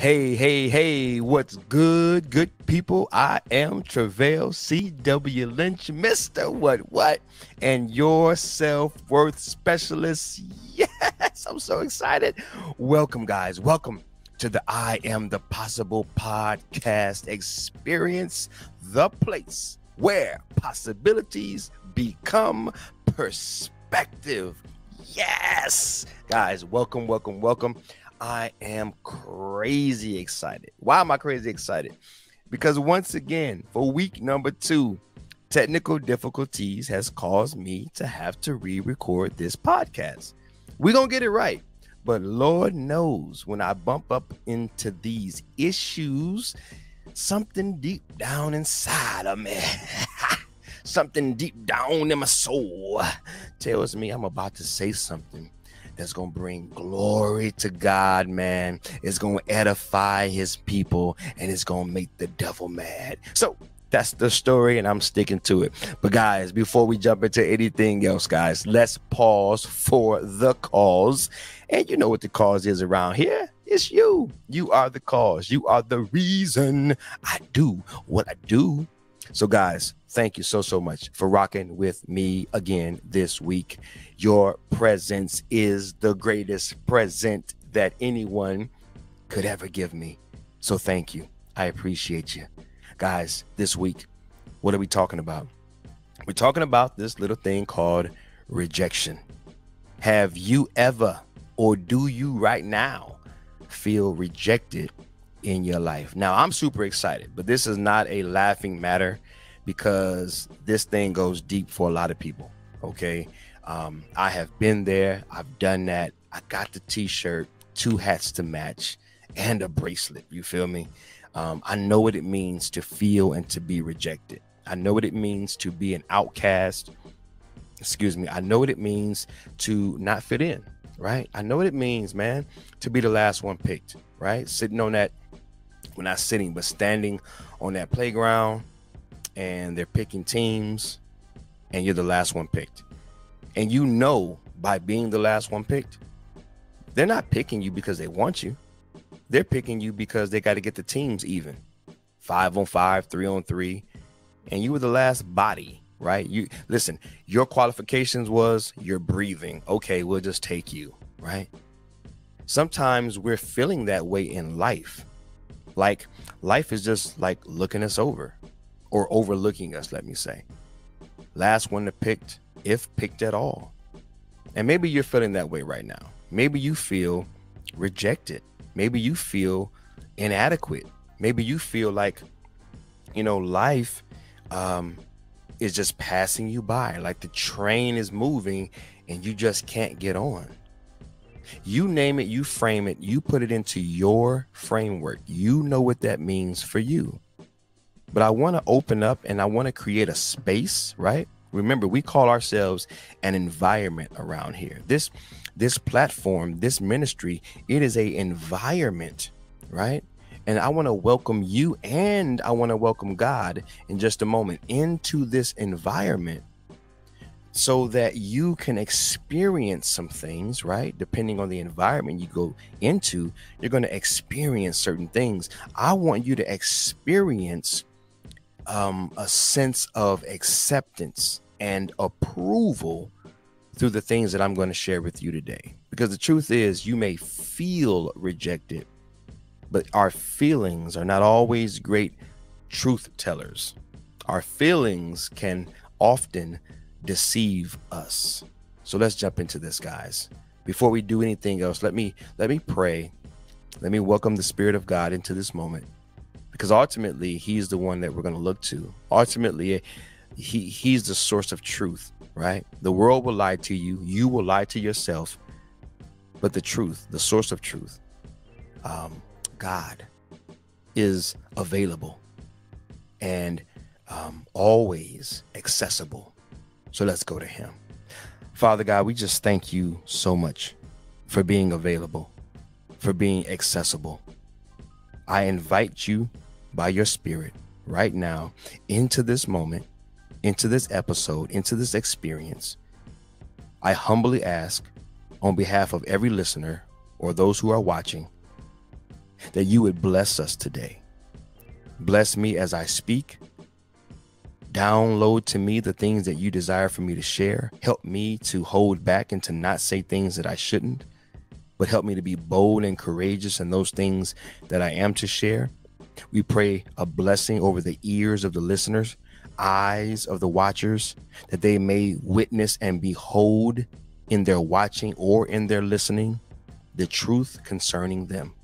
Hey, hey, hey, what's good, good people? I am Travail C.W. Lynch, Mr. What What, and your self worth specialist. Yes, I'm so excited. Welcome, guys. Welcome to the I Am the Possible podcast experience, the place where possibilities become perspective. Yes, guys, welcome, welcome, welcome. I am crazy excited. Why am I crazy excited? Because once again, for week number two, technical difficulties has caused me to have to re-record this podcast. We're gonna get it right. But Lord knows when I bump up into these issues, something deep down inside of me, something deep down in my soul tells me I'm about to say something that's going to bring glory to God, man. It's going to edify his people and it's going to make the devil mad. So, that's the story, and I'm sticking to it. But, guys, before we jump into anything else, guys, let's pause for the cause. And you know what the cause is around here? It's you. You are the cause. You are the reason I do what I do. So, guys, thank you so, so much for rocking with me again this week. Your presence is the greatest present that anyone could ever give me. So, thank you. I appreciate you. Guys, this week, what are we talking about? We're talking about this little thing called rejection. Have you ever, or do you right now, feel rejected in your life? Now, I'm super excited, but this is not a laughing matter because this thing goes deep for a lot of people. Okay. Um, I have been there, I've done that. I got the t shirt, two hats to match, and a bracelet. You feel me? Um, I know what it means to feel and to be rejected. I know what it means to be an outcast. Excuse me. I know what it means to not fit in, right? I know what it means, man, to be the last one picked, right? Sitting on that, well, not sitting, but standing on that playground and they're picking teams and you're the last one picked. And you know by being the last one picked, they're not picking you because they want you. They're picking you because they got to get the teams even. 5 on 5, 3 on 3, and you were the last body, right? You listen, your qualifications was you're breathing. Okay, we'll just take you, right? Sometimes we're feeling that way in life. Like life is just like looking us over or overlooking us, let me say. Last one to picked, if picked at all. And maybe you're feeling that way right now. Maybe you feel rejected. Maybe you feel inadequate. Maybe you feel like, you know, life um, is just passing you by, like the train is moving and you just can't get on. You name it, you frame it, you put it into your framework. You know what that means for you but I want to open up and I want to create a space, right? Remember, we call ourselves an environment around here. This this platform, this ministry, it is a environment, right? And I want to welcome you and I want to welcome God in just a moment into this environment so that you can experience some things, right? Depending on the environment you go into, you're going to experience certain things. I want you to experience um, a sense of acceptance and approval through the things that I'm going to share with you today. Because the truth is, you may feel rejected, but our feelings are not always great truth tellers. Our feelings can often deceive us. So let's jump into this, guys. Before we do anything else, let me let me pray. Let me welcome the Spirit of God into this moment because ultimately he's the one that we're going to look to. Ultimately, he he's the source of truth, right? The world will lie to you, you will lie to yourself, but the truth, the source of truth, um, God, is available and um, always accessible. So let's go to Him. Father God, we just thank you so much for being available, for being accessible. I invite you by your spirit right now into this moment, into this episode, into this experience. I humbly ask on behalf of every listener or those who are watching that you would bless us today. Bless me as I speak. Download to me the things that you desire for me to share. Help me to hold back and to not say things that I shouldn't, but help me to be bold and courageous in those things that I am to share. We pray a blessing over the ears of the listeners, eyes of the watchers, that they may witness and behold in their watching or in their listening the truth concerning them.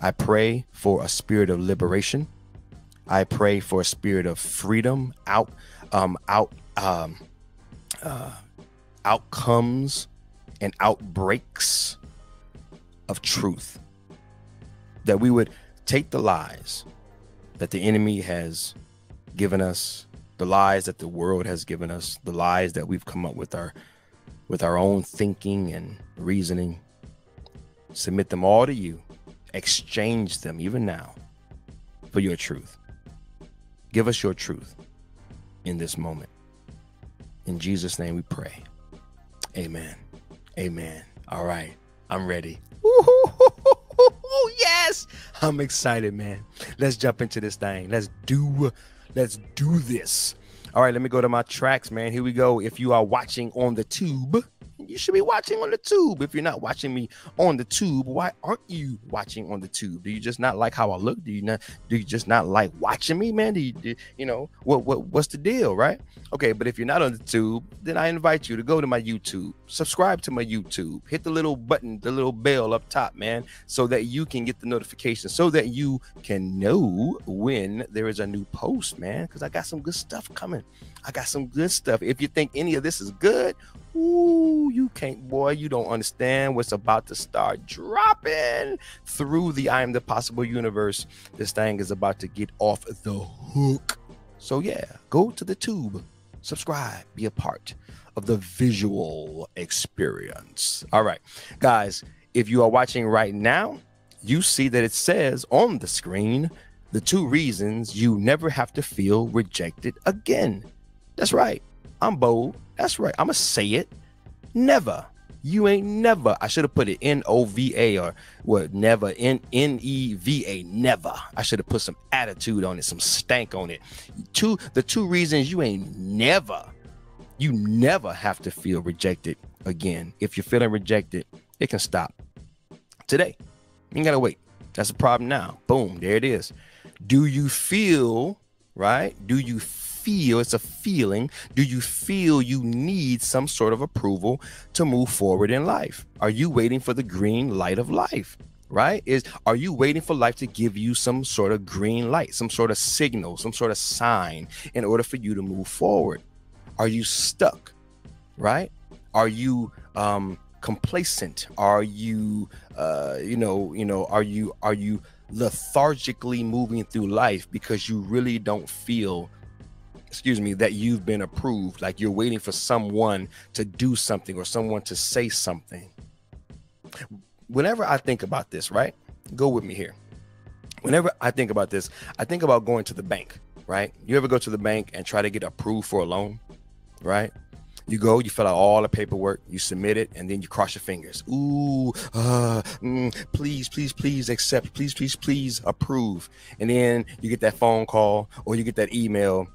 I pray for a spirit of liberation. I pray for a spirit of freedom out, um, out, um, uh, outcomes and outbreaks of truth. That we would take the lies that the enemy has given us, the lies that the world has given us, the lies that we've come up with our with our own thinking and reasoning. Submit them all to you. Exchange them even now for your truth. Give us your truth in this moment. In Jesus' name we pray. Amen. Amen. All right. I'm ready. Yes, I'm excited, man. Let's jump into this thing. Let's do, let's do this. All right, let me go to my tracks, man. Here we go. If you are watching on the tube, you should be watching on the tube. If you're not watching me on the tube, why aren't you watching on the tube? Do you just not like how I look? Do you not do you just not like watching me, man? Do you do, you know what what what's the deal, right? Okay, but if you're not on the tube, then I invite you to go to my YouTube, subscribe to my YouTube, hit the little button, the little bell up top, man, so that you can get the notification, so that you can know when there is a new post, man. Because I got some good stuff coming. I got some good stuff. If you think any of this is good, ooh, you can't, boy, you don't understand what's about to start dropping through the I am the possible universe. This thing is about to get off the hook. So, yeah, go to the tube, subscribe, be a part of the visual experience. All right, guys, if you are watching right now, you see that it says on the screen the two reasons you never have to feel rejected again. That's right. I'm bold. That's right. I'm going to say it. Never. You ain't never. I should have put it N O V A or what? Never. N N E V A. Never. I should have put some attitude on it, some stank on it. Two. The two reasons you ain't never. You never have to feel rejected again. If you're feeling rejected, it can stop today. You ain't gotta wait. That's a problem now. Boom. There it is. Do you feel right? Do you feel it's a feeling. Do you feel you need some sort of approval to move forward in life? Are you waiting for the green light of life right? Is are you waiting for life to give you some sort of green light some sort of signal some sort of sign in order for you to move forward? Are you stuck right? Are you um complacent? Are you uh you know you know are you are you lethargically moving through life because you really don't feel excuse me, that you've been approved, like you're waiting for someone to do something or someone to say something. Whenever I think about this, right? Go with me here. Whenever I think about this, I think about going to the bank, right? You ever go to the bank and try to get approved for a loan, right? You go, you fill out all the paperwork, you submit it, and then you cross your fingers. Ooh, uh, mm, please, please, please accept, please, please, please approve. And then you get that phone call or you get that email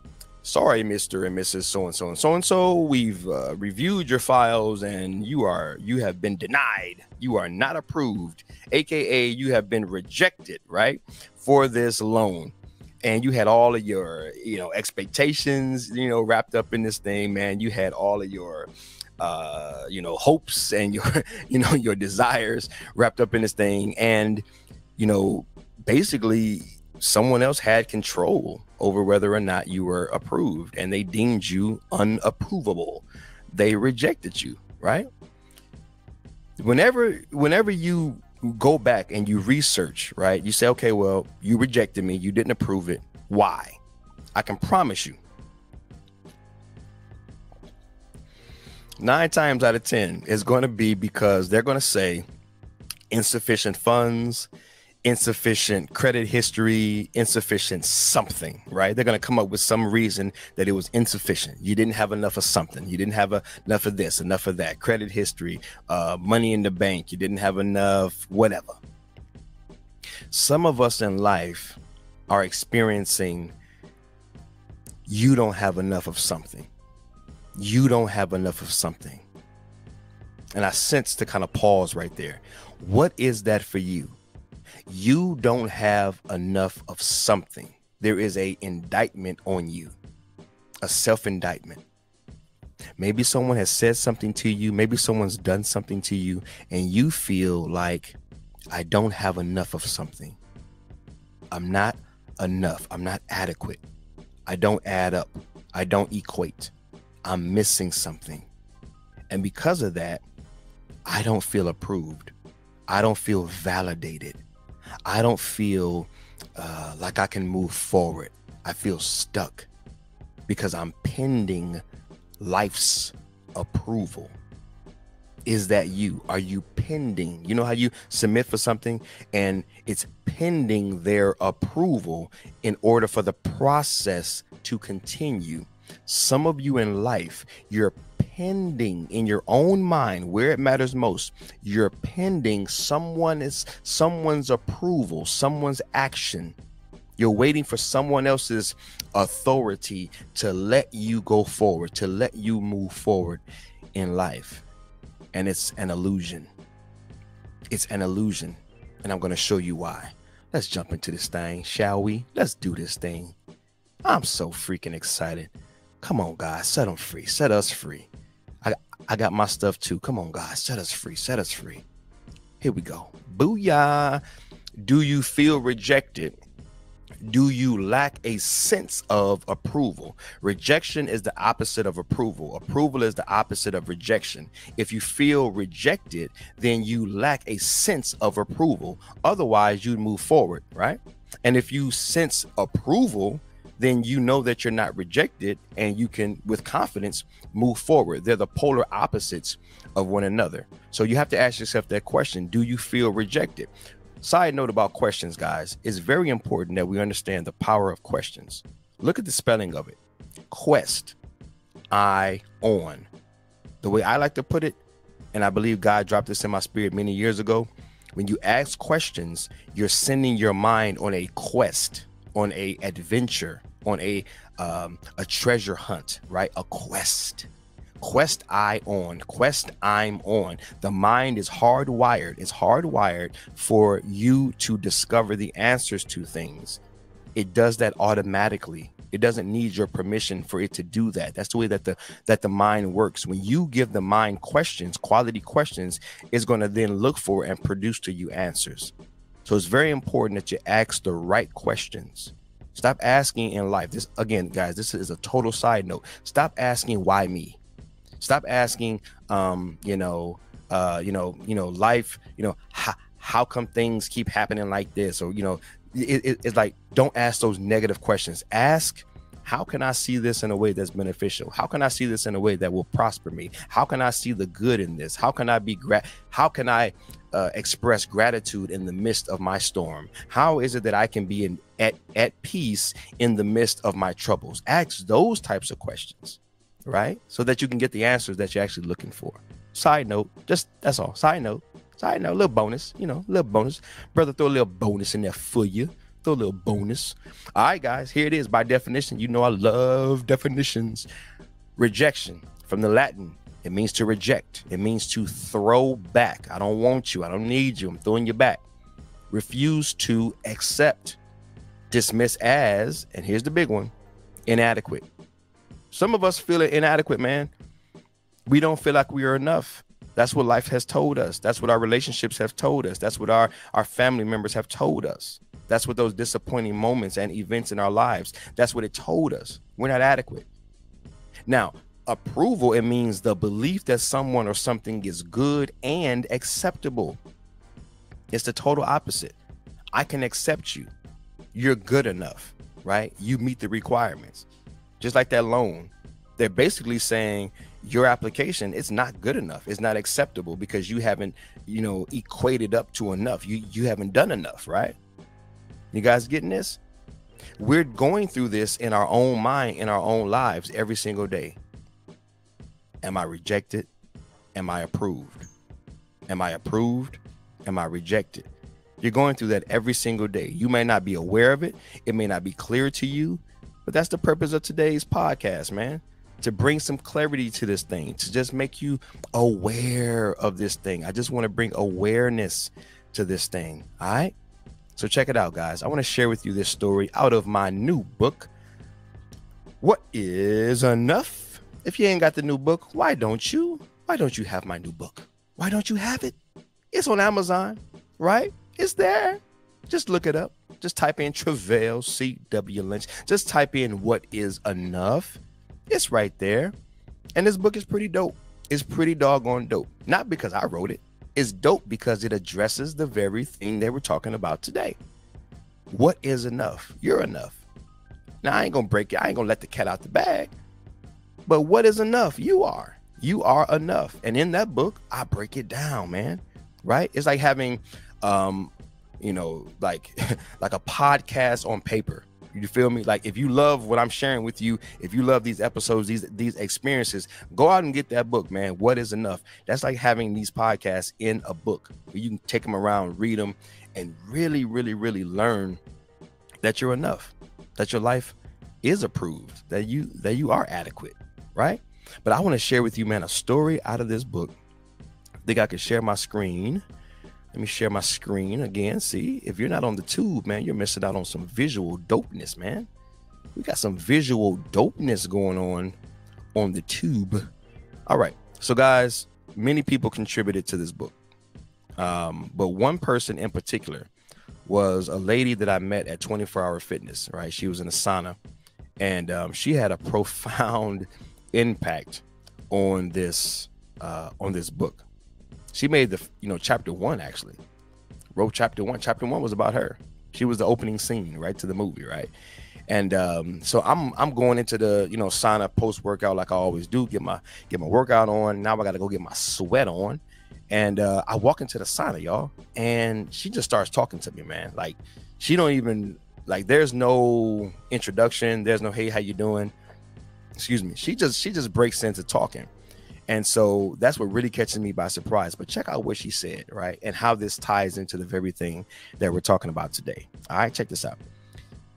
sorry, Mr. and Mrs. So and so and so and so, we've uh, reviewed your files and you are you have been denied. You are not approved, aka you have been rejected, right, for this loan. And you had all of your, you know, expectations, you know, wrapped up in this thing, man. You had all of your uh, you know, hopes and your, you know, your desires wrapped up in this thing. And, you know, basically someone else had control over whether or not you were approved and they deemed you unapprovable. They rejected you right? Whenever whenever you go back and you research right you say okay well you rejected me. You didn't approve it. Why? I can promise you. Nine times out of ten is going to be because they're going to say insufficient funds insufficient credit history, insufficient something, right? They're going to come up with some reason that it was insufficient. You didn't have enough of something. You didn't have a, enough of this, enough of that. Credit history, uh, money in the bank. You didn't have enough, whatever. Some of us in life are experiencing you don't have enough of something. You don't have enough of something. And I sense to kind of pause right there. What is that for you? You don't have enough of something. There is a indictment on you, a self-indictment. Maybe someone has said something to you, maybe someone's done something to you, and you feel like I don't have enough of something. I'm not enough. I'm not adequate. I don't add up. I don't equate. I'm missing something. And because of that, I don't feel approved. I don't feel validated. I don't feel uh, like I can move forward. I feel stuck because I'm pending life's approval. Is that you? Are you pending? You know how you submit for something and it's pending their approval in order for the process to continue. Some of you in life, you're pending in your own mind where it matters most. You're pending someone is someone's approval, someone's action. You're waiting for someone else's authority to let you go forward, to let you move forward in life. And it's an illusion. It's an illusion. And I'm going to show you why. Let's jump into this thing, shall we? Let's do this thing. I'm so freaking excited. Come on, guys, set them free. Set us free. I, got my stuff too. Come on, guys, set us free. Set us free. Here we go. Booyah. Do you feel rejected? do you lack a sense of approval? Rejection is the opposite of approval. Approval is the opposite of rejection. If you feel rejected, then you lack a sense of approval. Otherwise, you'd move forward, right? And if you sense approval, then you know that you're not rejected and you can, with confidence, move forward. They're the polar opposites of one another. So you have to ask yourself that question Do you feel rejected? Side note about questions, guys. It's very important that we understand the power of questions. Look at the spelling of it. Quest. I on. The way I like to put it, and I believe God dropped this in my spirit many years ago. When you ask questions, you're sending your mind on a quest, on a adventure, on a um, a treasure hunt, right? A quest. Quest I on, quest I'm on. The mind is hardwired. It's hardwired for you to discover the answers to things. It does that automatically. It doesn't need your permission for it to do that. That's the way that the that the mind works. When you give the mind questions, quality questions, it's going to then look for and produce to you answers. So it's very important that you ask the right questions. Stop asking in life. This again, guys, this is a total side note. Stop asking why me. Stop asking, um, you know, uh, you know, you know, life, you know, how, how come things keep happening like this? Or, you know, it, it, it's like, don't ask those negative questions. Ask, how can I see this in a way that's beneficial? How can I see this in a way that will prosper me? How can I see the good in this? How can I be gra- how can I uh, express gratitude in the midst of my storm? How is it that I can be in, at at peace in the midst of my troubles? Ask those types of questions right? So that you can get the answers that you're actually looking for. Side note, just that's all. Side note, side note, little bonus, you know, little bonus. Brother, throw a little bonus in there for you. A little bonus. All right, guys, here it is. By definition, you know I love definitions. Rejection from the Latin, it means to reject. It means to throw back. I don't want you. I don't need you. I'm throwing you back. Refuse to accept. Dismiss as, and here's the big one, inadequate some of us feel inadequate, man. We don't feel like we are enough. That's what life has told us. That's what our relationships have told us. That's what our, our family members have told us. That's what those disappointing moments and events in our lives, that's what it told us. We're not adequate. Now, approval, it means the belief that someone or something is good and acceptable. It's the total opposite. I can accept you. You're good enough, right? You meet the requirements just like that loan they're basically saying your application it's not good enough. It's not acceptable because you haven't you know equated up to enough. You you haven't done enough right? You guys getting this? We're going through this in our own mind in our own lives every single day. Am i rejected? Am i approved? Am i approved? Am i rejected? You're going through that every single day. You may not be aware of it, it may not be clear to you, but that's the purpose of today's podcast, man. To bring some clarity to this thing, to just make you aware of this thing. I just want to bring awareness to this thing. All right. So check it out, guys. I want to share with you this story out of my new book. What is enough? If you ain't got the new book, why don't you? Why don't you have my new book? Why don't you have it? It's on Amazon, right? It's there. Just look it up. Just type in Travail C.W. Lynch. Just type in what is enough. It's right there. And this book is pretty dope. It's pretty doggone dope. Not because I wrote it. It's dope because it addresses the very thing they were talking about today. What is enough? You're enough. Now I ain't gonna break it. I ain't gonna let the cat out the bag. But what is enough? You are. You are enough. And in that book, I break it down, man. Right? It's like having um, you know, like like a podcast on paper. You feel me? Like if you love what I'm sharing with you, if you love these episodes, these these experiences, go out and get that book, man. What is enough? That's like having these podcasts in a book where you can take them around, read them, and really, really, really learn that you're enough, that your life is approved, that you that you are adequate, right? But I want to share with you, man, a story out of this book. I think I could share my screen. Let me share my screen again. See, if you're not on the tube, man, you're missing out on some visual dopeness, man. We got some visual dopeness going on on the tube. All right. So, guys, many people contributed to this book. Um, but one person in particular was a lady that I met at 24 Hour Fitness, right? She was in a sauna and um, she had a profound impact on this uh, on this book she made the you know chapter one actually. Wrote chapter one. Chapter one was about her. She was the opening scene right to the movie right? And um, so i'm i'm going into the you know sauna post workout like i always do get my get my workout on. Now i gotta go get my sweat on. And uh, i walk into the sauna y'all and she just starts talking to me man. Like she don't even like there's no introduction. There's no hey how you doing? Excuse me. She just she just breaks into talking and so that's what really catches me by surprise. But check out what she said, right? And how this ties into the very thing that we're talking about today. All right, check this out.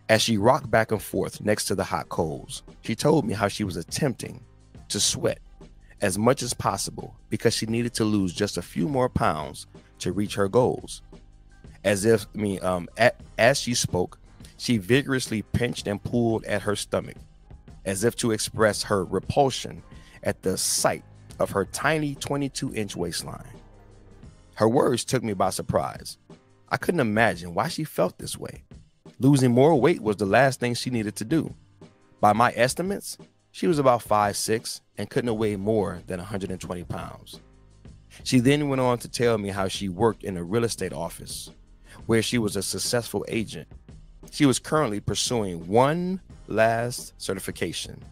As she rocked back and forth next to the hot coals, she told me how she was attempting to sweat as much as possible because she needed to lose just a few more pounds to reach her goals. As if, I mean, um, at, as she spoke, she vigorously pinched and pulled at her stomach, as if to express her repulsion at the sight of her tiny 22 inch waistline. Her words took me by surprise. I couldn't imagine why she felt this way. Losing more weight was the last thing she needed to do. By my estimates, she was about five six and couldn't weigh more than 120 pounds. She then went on to tell me how she worked in a real estate office where she was a successful agent. She was currently pursuing one last certification.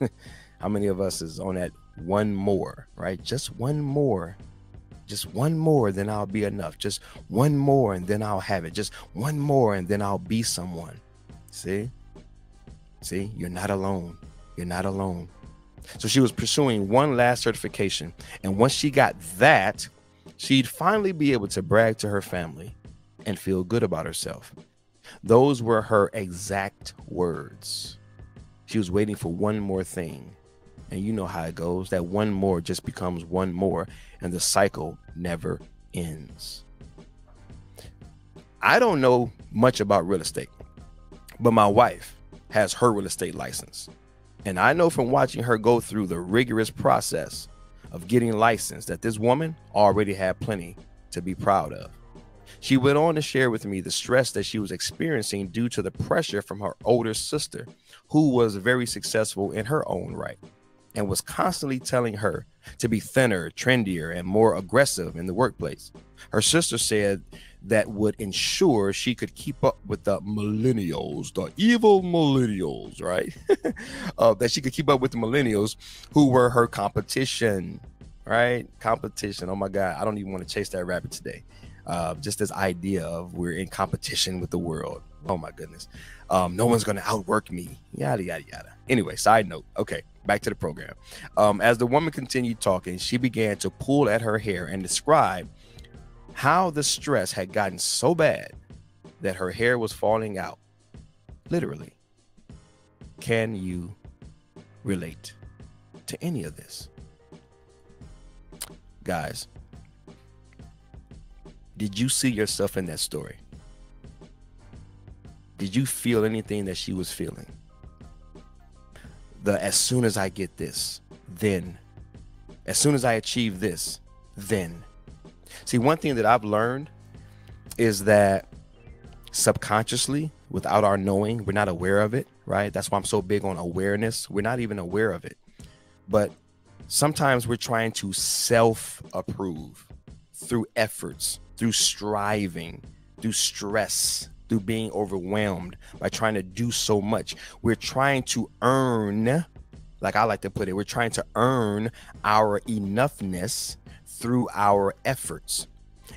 how many of us is on that one more, right? Just one more. Just one more, then I'll be enough. Just one more, and then I'll have it. Just one more, and then I'll be someone. See? See, you're not alone. You're not alone. So she was pursuing one last certification. And once she got that, she'd finally be able to brag to her family and feel good about herself. Those were her exact words. She was waiting for one more thing and you know how it goes. That one more just becomes one more, and the cycle never ends. I don't know much about real estate, but my wife has her real estate license. And I know from watching her go through the rigorous process of getting licensed that this woman already had plenty to be proud of. She went on to share with me the stress that she was experiencing due to the pressure from her older sister, who was very successful in her own right and was constantly telling her to be thinner, trendier, and more aggressive in the workplace. Her sister said that would ensure she could keep up with the millennials, the evil millennials, right? uh, that she could keep up with the millennials who were her competition, right? Competition. Oh my God, I don't even want to chase that rabbit today. Uh, just this idea of we're in competition with the world. Oh my goodness. Um, no one's going to outwork me. Yada, yada, yada. Anyway, side note. Okay back to the program. Um, as the woman continued talking, she began to pull at her hair and describe how the stress had gotten so bad that her hair was falling out. Literally. Can you relate to any of this? Guys, did you see yourself in that story? Did you feel anything that she was feeling? The as soon as I get this, then. As soon as I achieve this, then. See, one thing that I've learned is that subconsciously, without our knowing, we're not aware of it, right? That's why I'm so big on awareness. We're not even aware of it. But sometimes we're trying to self approve through efforts, through striving, through stress, through being overwhelmed by trying to do so much. We're trying to earn, like I like to put it, we're trying to earn our enoughness through our efforts.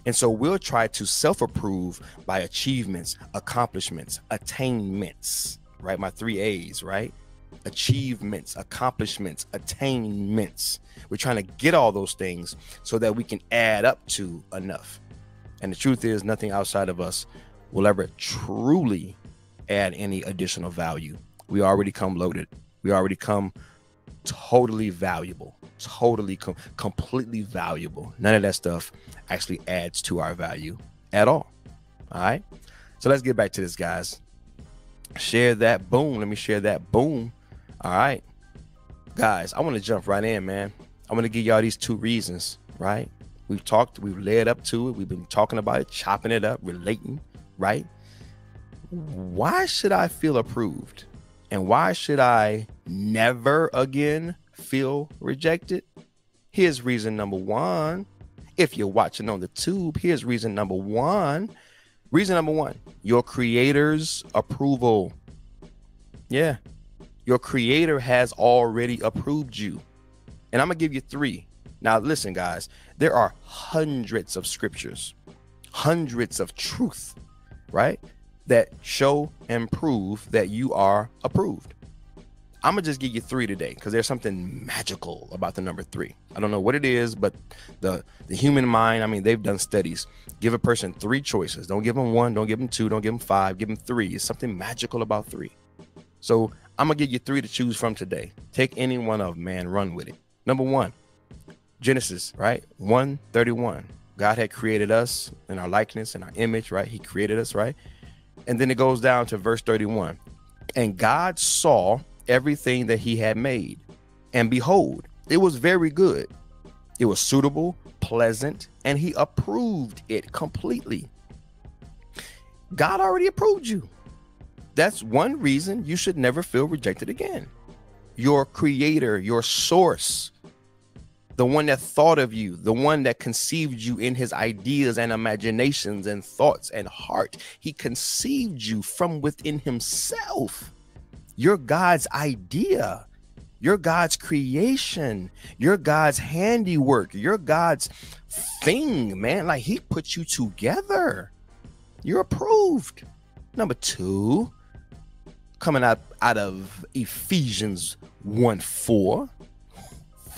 And so we'll try to self approve by achievements, accomplishments, attainments, right? My three A's, right? Achievements, accomplishments, attainments. We're trying to get all those things so that we can add up to enough. And the truth is, nothing outside of us will ever truly add any additional value. We already come loaded. We already come totally valuable, totally com- completely valuable. None of that stuff actually adds to our value at all. All right. So let's get back to this, guys. Share that boom. Let me share that boom. All right. Guys, I want to jump right in, man. I'm going to give y'all these two reasons, right? We've talked, we've led up to it. We've been talking about it, chopping it up, relating, right? Why should I feel approved? And why should I never again feel rejected? Here's reason number one. If you're watching on the tube, here's reason number one. Reason number one your creator's approval. Yeah, your creator has already approved you. And I'm going to give you three. Now, listen, guys, there are hundreds of scriptures, hundreds of truth, right? that show and prove that you are approved. I'm gonna just give you three today because there's something magical about the number three. I don't know what it is, but the the human mind. I mean, they've done studies. Give a person three choices. Don't give them one. Don't give them two. Don't give them five. Give them three. It's something magical about three. So I'm gonna give you three to choose from today. Take any one of them, man. Run with it. Number one, Genesis, right? One thirty-one. God had created us in our likeness and our image, right? He created us, right? And then it goes down to verse 31. And God saw everything that he had made, and behold, it was very good. It was suitable, pleasant, and he approved it completely. God already approved you. That's one reason you should never feel rejected again. Your creator, your source, the one that thought of you, the one that conceived you in his ideas and imaginations and thoughts and heart. He conceived you from within himself. You're God's idea. You're God's creation. You're God's handiwork. You're God's thing, man. Like he put you together. You're approved. Number two, coming out, out of Ephesians 1 4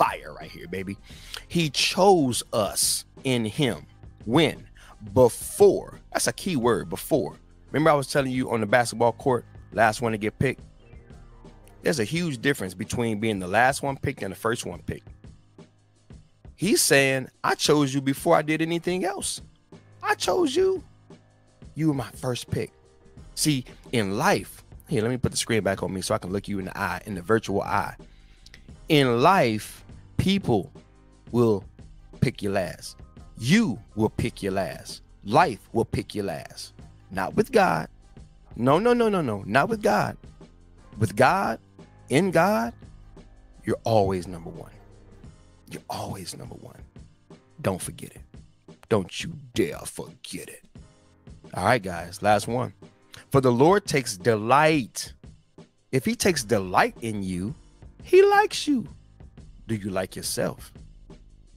fire right here, baby. He chose us in him. When? Before. That's a key word, before. Remember, I was telling you on the basketball court, last one to get picked? There's a huge difference between being the last one picked and the first one picked. He's saying, I chose you before I did anything else. I chose you. You were my first pick. See, in life, here, let me put the screen back on me so I can look you in the eye, in the virtual eye. In life, people will pick your last. You will pick your last. Life will pick your last. Not with God. No, no, no, no, no. Not with God. With God, in God, you're always number one. You're always number one. Don't forget it. Don't you dare forget it. All right, guys, last one. For the Lord takes delight. If he takes delight in you, he likes you. Do you like yourself?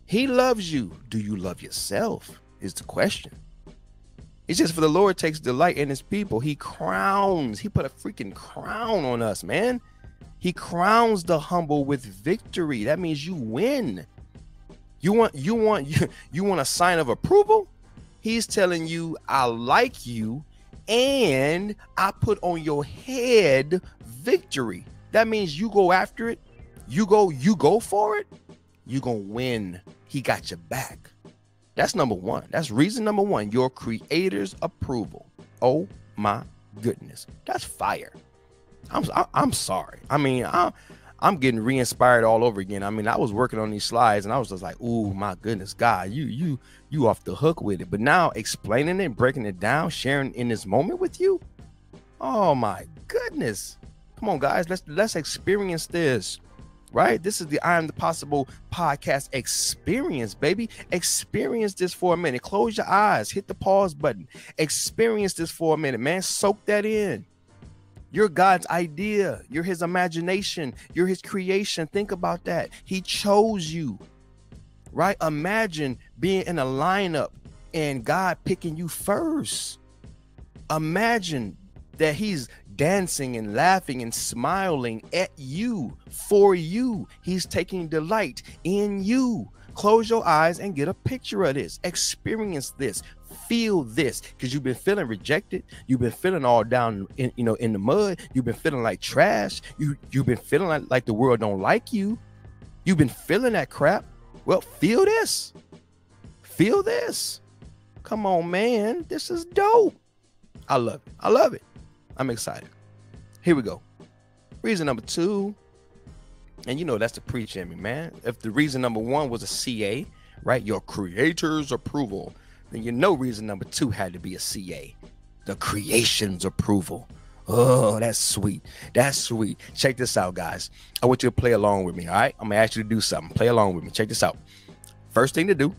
He loves you. Do you love yourself? Is the question. It's just for the Lord takes delight in his people. He crowns, he put a freaking crown on us, man. He crowns the humble with victory. That means you win. You want you want you, you want a sign of approval? He's telling you, I like you and I put on your head victory. That means you go after it, you go, you go for it, you gonna win. He got your back. That's number one. That's reason number one. Your creator's approval. Oh my goodness, that's fire. I'm I'm sorry. I mean, I'm I'm getting re-inspired all over again. I mean, I was working on these slides and I was just like, "Oh my goodness, God, you you you off the hook with it." But now explaining it, breaking it down, sharing in this moment with you, oh my goodness! Come on, guys, let's let's experience this. Right? This is the I am the possible podcast experience, baby. Experience this for a minute. Close your eyes, hit the pause button. Experience this for a minute, man. Soak that in. You're God's idea. You're his imagination. You're his creation. Think about that. He chose you, right? Imagine being in a lineup and God picking you first. Imagine that he's dancing and laughing and smiling at you for you. He's taking delight in you. Close your eyes and get a picture of this. Experience this. Feel this. Because you've been feeling rejected. You've been feeling all down in you know in the mud. You've been feeling like trash. You you've been feeling like, like the world don't like you. You've been feeling that crap. Well feel this. Feel this. Come on man. This is dope. I love it. I love it i'm excited here we go reason number two and you know that's the preach in me man if the reason number one was a ca right your creator's approval then you know reason number two had to be a CA, the creation's approval. Oh, that's sweet. That's sweet. Check this out, guys. I want you to play along with me. All right. I'm gonna ask you to do something. Play along with me. Check this out. First thing to do,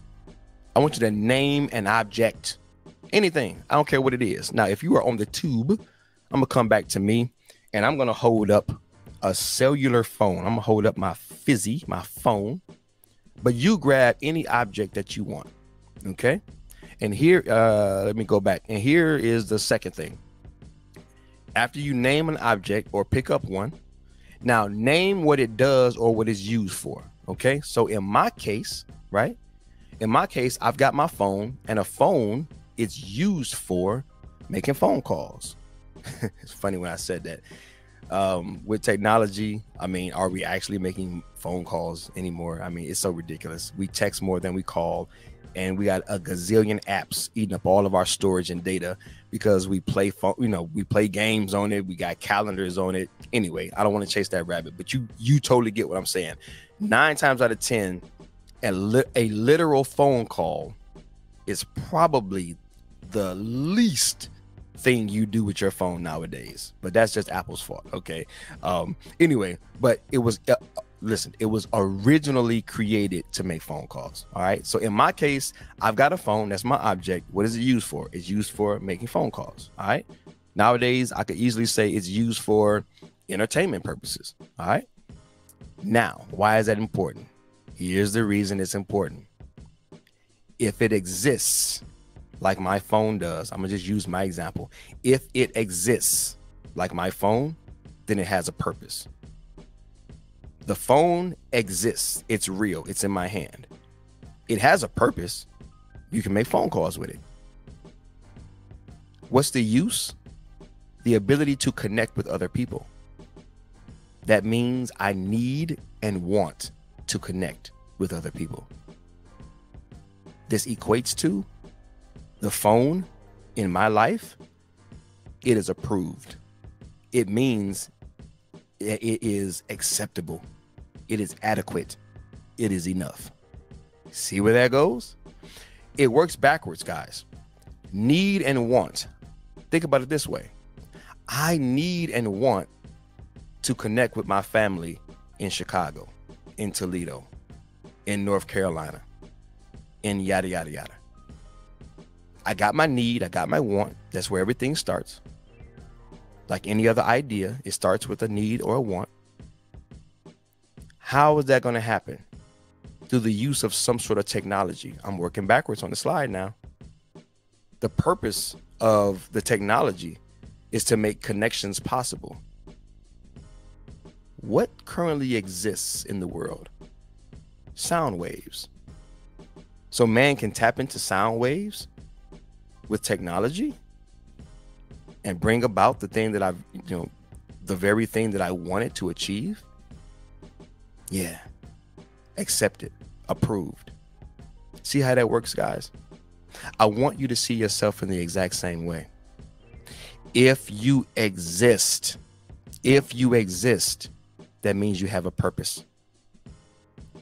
I want you to name an object, anything. I don't care what it is. Now, if you are on the tube, I'm gonna come back to me and I'm gonna hold up a cellular phone. I'm gonna hold up my fizzy, my phone, but you grab any object that you want. Okay. And here, uh, let me go back. And here is the second thing. After you name an object or pick up one, now name what it does or what it's used for. Okay. So in my case, right? In my case, I've got my phone, and a phone is used for making phone calls. it's funny when I said that. Um, with technology, I mean, are we actually making phone calls anymore? I mean, it's so ridiculous. We text more than we call and we got a gazillion apps eating up all of our storage and data because we play phone, you know, we play games on it, we got calendars on it. Anyway, I don't want to chase that rabbit, but you you totally get what I'm saying. Nine times out of ten, a, li- a literal phone call is probably the least thing you do with your phone nowadays. But that's just Apple's fault. Okay. Um. Anyway, but it was uh, listen, it was originally created to make phone calls. All right. So in my case, I've got a phone. That's my object. What is it used for? It's used for making phone calls. All right. Nowadays, I could easily say it's used for entertainment purposes. All right. Now, why is that important? Here's the reason it's important. If it exists, like my phone does, I'm to just use my example. If it exists like my phone, then it has a purpose. The phone exists. It's real. It's in my hand. It has a purpose. You can make phone calls with it. What's the use? The ability to connect with other people. That means I need and want to connect with other people. This equates to the phone in my life, it is approved. It means it is acceptable. It is adequate. It is enough. See where that goes? It works backwards, guys. Need and want. Think about it this way I need and want to connect with my family in Chicago, in Toledo, in North Carolina, in yada, yada, yada. I got my need, I got my want. That's where everything starts. Like any other idea, it starts with a need or a want. How is that going to happen? Through the use of some sort of technology. I'm working backwards on the slide now. The purpose of the technology is to make connections possible. What currently exists in the world? Sound waves. So man can tap into sound waves with technology and bring about the thing that I've, you know, the very thing that I wanted to achieve? Yeah. Accepted, approved. See how that works, guys? I want you to see yourself in the exact same way. If you exist, if you exist, that means you have a purpose.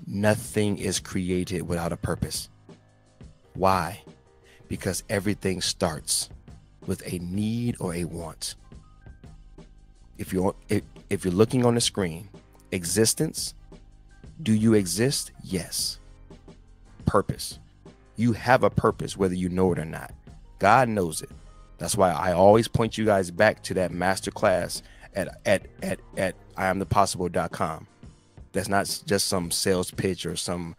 Nothing is created without a purpose. Why? Because everything starts with a need or a want. If you're if, if you're looking on the screen, existence, do you exist? Yes. Purpose. You have a purpose whether you know it or not. God knows it. That's why I always point you guys back to that master class at at at at iamthepossible.com. That's not just some sales pitch or some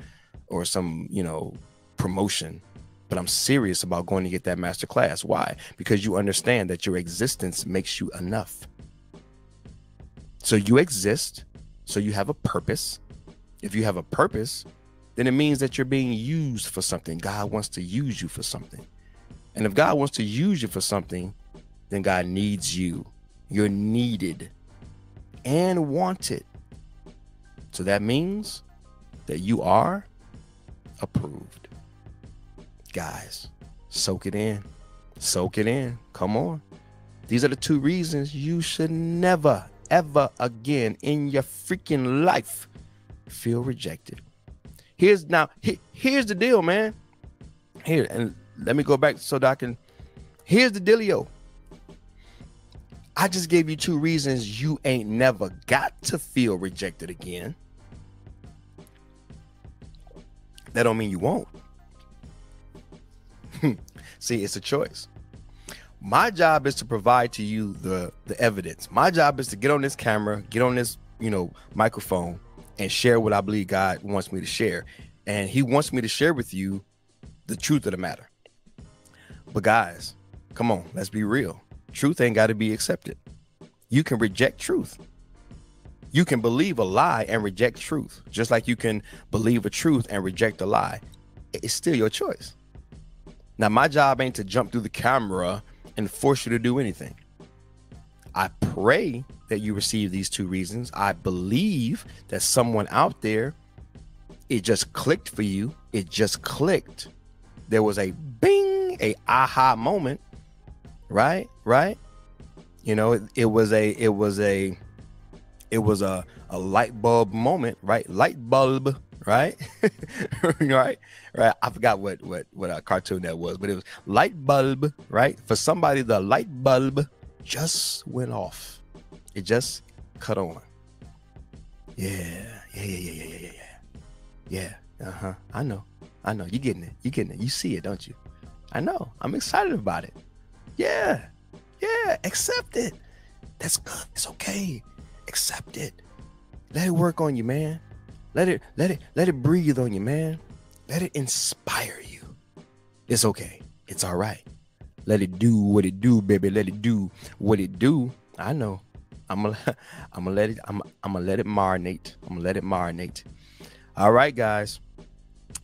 or some, you know, promotion but I'm serious about going to get that master class. Why? Because you understand that your existence makes you enough. So you exist, so you have a purpose. If you have a purpose, then it means that you're being used for something. God wants to use you for something. And if God wants to use you for something, then God needs you. You're needed and wanted. So that means that you are approved guys. Soak it in. Soak it in. Come on. These are the two reasons you should never, ever again in your freaking life feel rejected. Here's now, here's the deal, man. Here, and let me go back so that I can. Here's the dealio. I just gave you two reasons you ain't never got to feel rejected again. That don't mean you won't. See, it's a choice. My job is to provide to you the the evidence. My job is to get on this camera, get on this, you know, microphone and share what I believe God wants me to share. And he wants me to share with you the truth of the matter. But guys, come on, let's be real. Truth ain't got to be accepted. You can reject truth. You can believe a lie and reject truth, just like you can believe a truth and reject a lie. It's still your choice. Now, my job ain't to jump through the camera and force you to do anything. I pray that you receive these two reasons. I believe that someone out there, it just clicked for you. It just clicked. There was a bing, a aha moment, right? Right? You know, it, it was a, it was a, it was a, a light bulb moment, right? Light bulb right? right, right. I forgot what what what a cartoon that was, but it was light bulb, right? For somebody, the light bulb just went off. It just cut on. Yeah, yeah, yeah, yeah, yeah, yeah, yeah. Yeah, uh huh. I know, I know. You getting it? You getting it? You see it, don't you? I know. I'm excited about it. Yeah, yeah. Accept it. That's good. It's okay. Accept it. Let it work on you, man. Let it let it let it breathe on you, man. Let it inspire you. It's okay. It's all right. Let it do what it do, baby. Let it do what it do. I know. I'm gonna I'm gonna let it I'm I'm gonna let it marinate. I'm gonna let it marinate. All right, guys.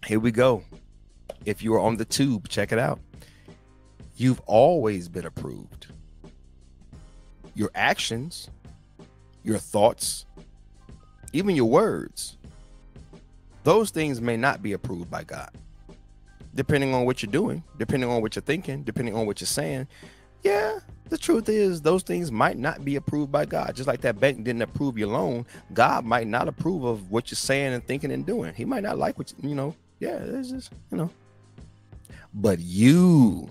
Here we go. If you are on the tube, check it out. You've always been approved. Your actions, your thoughts, even your words those things may not be approved by God. Depending on what you're doing, depending on what you're thinking, depending on what you're saying. Yeah, the truth is those things might not be approved by God. Just like that bank didn't approve your loan, God might not approve of what you're saying and thinking and doing. He might not like what you, you know. Yeah, it's just, you know. But you,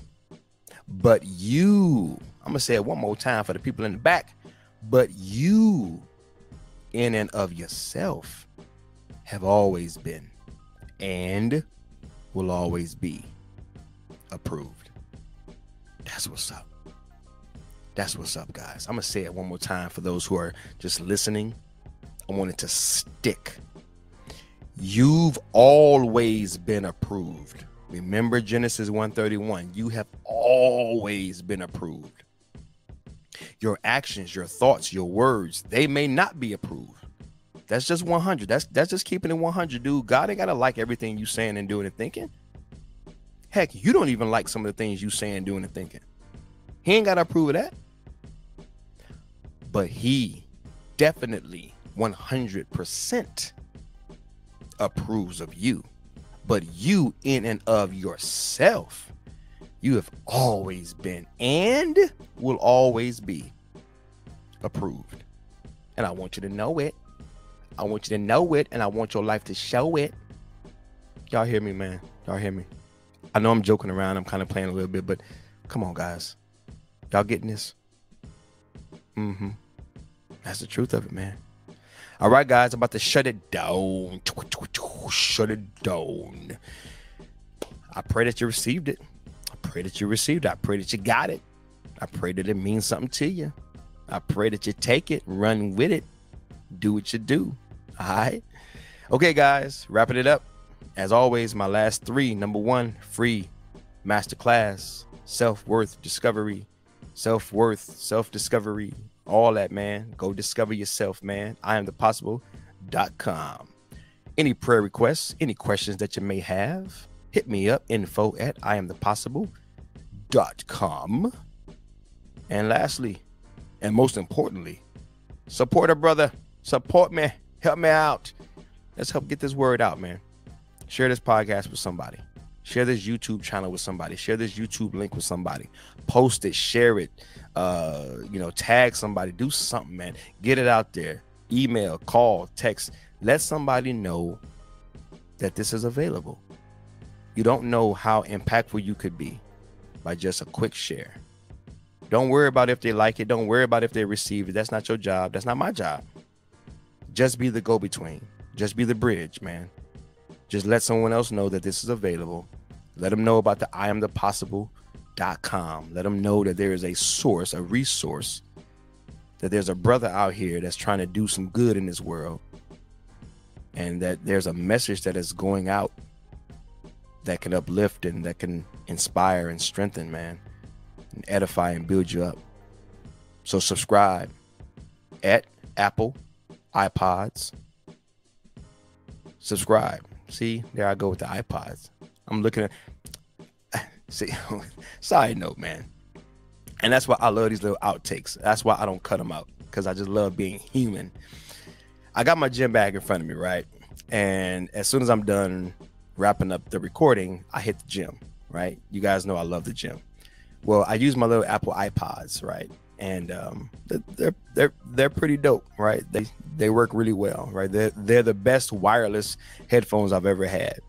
but you, I'm gonna say it one more time for the people in the back. But you, in and of yourself, have always been and will always be approved. That's what's up. That's what's up, guys. I'm going to say it one more time for those who are just listening. I want it to stick. You've always been approved. Remember Genesis 131. You have always been approved. Your actions, your thoughts, your words, they may not be approved. That's just 100. That's that's just keeping it 100, dude. God ain't gotta like everything you saying and doing and thinking. Heck, you don't even like some of the things you saying, doing, and thinking. He ain't got to approve of that. But he definitely 100% approves of you. But you, in and of yourself, you have always been and will always be approved. And I want you to know it. I want you to know it, and I want your life to show it. Y'all hear me, man? Y'all hear me? I know I'm joking around. I'm kind of playing a little bit, but come on, guys. Y'all getting this? Mm-hmm. That's the truth of it, man. All right, guys, I'm about to shut it down. Shut it down. I pray that you received it. I pray that you received it. I pray that you got it. I pray that it means something to you. I pray that you take it, run with it, do what you do. All right. Okay, guys, wrapping it up. As always, my last three number one, free masterclass, self worth discovery, self worth, self discovery, all that, man. Go discover yourself, man. I am the possible.com. Any prayer requests, any questions that you may have, hit me up info at I am the possible.com. And lastly, and most importantly, support a brother, support me, help me out. Let's help get this word out, man. Share this podcast with somebody. Share this YouTube channel with somebody. Share this YouTube link with somebody. Post it, share it. Uh, you know, tag somebody. Do something, man. Get it out there. Email, call, text. Let somebody know that this is available. You don't know how impactful you could be by just a quick share. Don't worry about if they like it. Don't worry about if they receive it. That's not your job. That's not my job. Just be the go between. Just be the bridge, man. Just let someone else know that this is available. Let them know about the I am the possible.com. Let them know that there is a source, a resource, that there's a brother out here that's trying to do some good in this world. And that there's a message that is going out that can uplift and that can inspire and strengthen, man and edify and build you up. So subscribe at Apple iPods. Subscribe. See, there I go with the iPods. I'm looking at see side note, man. And that's why I love these little outtakes. That's why I don't cut them out because I just love being human. I got my gym bag in front of me, right? And as soon as I'm done wrapping up the recording, I hit the gym, right? You guys know I love the gym well, I use my little Apple iPods, right? And um, they're they're they're pretty dope, right? They they work really well, right? They're they're the best wireless headphones I've ever had.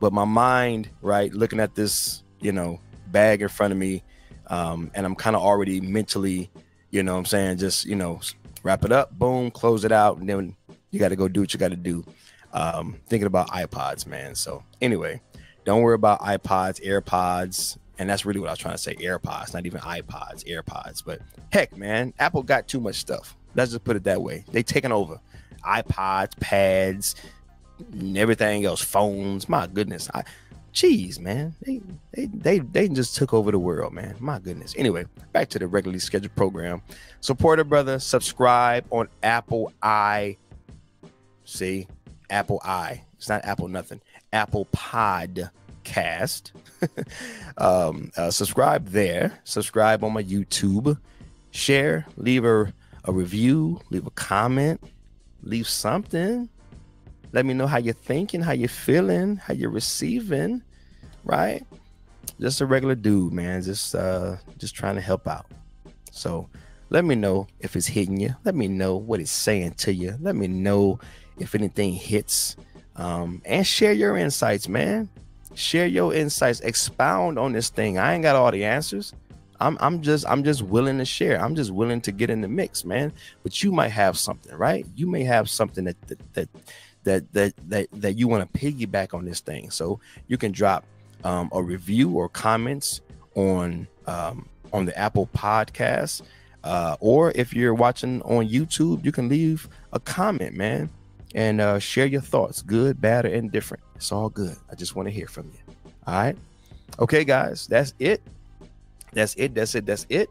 But my mind, right, looking at this, you know, bag in front of me, um, and I'm kind of already mentally, you know, I'm saying, just you know, wrap it up, boom, close it out, and then you got to go do what you got to do. Um, thinking about iPods, man. So anyway, don't worry about iPods, AirPods, and that's really what I was trying to say. AirPods, not even iPods, AirPods. But heck, man, Apple got too much stuff. Let's just put it that way. They taking over iPods, pads, everything else, phones. My goodness. I jeez, man. They, they they they just took over the world, man. My goodness. Anyway, back to the regularly scheduled program. Support brother, subscribe on Apple i. See, Apple i. It's not Apple nothing. Apple Pod Cast. um, uh, subscribe there. Subscribe on my YouTube. Share. Leave a, a review. Leave a comment. Leave something. Let me know how you're thinking, how you're feeling, how you're receiving. Right? Just a regular dude, man. Just uh, just trying to help out. So let me know if it's hitting you. Let me know what it's saying to you. Let me know if anything hits. Um, and share your insights, man share your insights. Expound on this thing. I ain't got all the answers. I'm i'm just i'm just willing to share. I'm just willing to get in the mix man. But you might have something right? You may have something that that that that that that, that you want to piggyback on this thing. So you can drop um, a review or comments on um, on the apple podcast uh, or if you're watching on youtube you can leave a comment man and uh, share your thoughts, good, bad, or indifferent. It's all good. I just want to hear from you. All right. Okay, guys, that's it. That's it. That's it. That's it.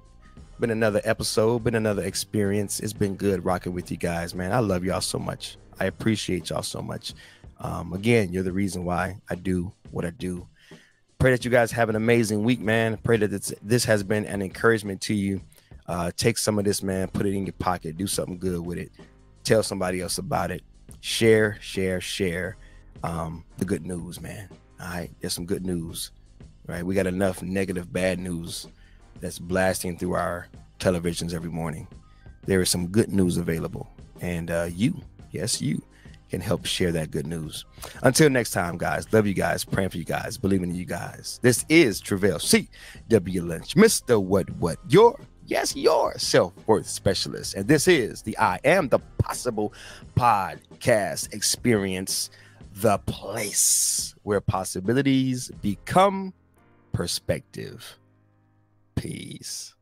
Been another episode, been another experience. It's been good rocking with you guys, man. I love y'all so much. I appreciate y'all so much. Um, again, you're the reason why I do what I do. Pray that you guys have an amazing week, man. Pray that this, this has been an encouragement to you. Uh, take some of this, man, put it in your pocket, do something good with it. Tell somebody else about it. Share, share, share um, the good news, man. All right, there's some good news, right? We got enough negative, bad news that's blasting through our televisions every morning. There is some good news available, and uh, you, yes, you can help share that good news. Until next time, guys, love you guys, praying for you guys, believing in you guys. This is Travail C. W. Lynch, Mr. What What, your, yes, your self worth specialist. And this is the I Am the Possible podcast experience, the place where possibilities become perspective. Peace.